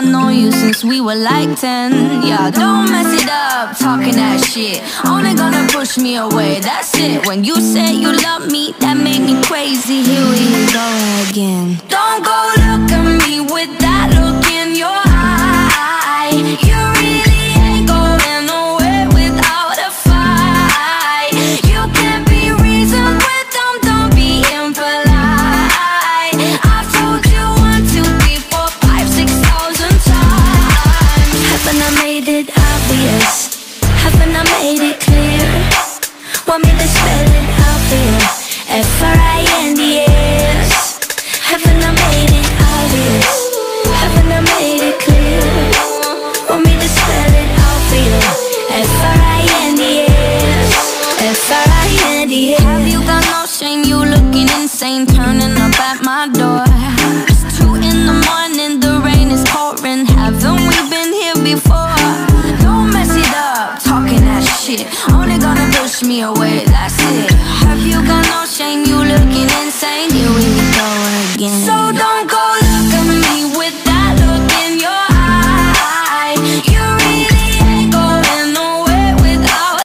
I know you since we were like 10 Yeah, don't mess it up, talking that shit. Only gonna push me away, that's it. When you say you love me, that made me crazy. Here we go again. Don't go You? F-R-I-N-D-S Haven't made it obvious? Haven't made it clear? Want me to spell it? F-R-I-N-D-S F-R-I-N-D-S Have you got no shame? You looking insane Turning up at my door It's two in the morning push me away, that's it.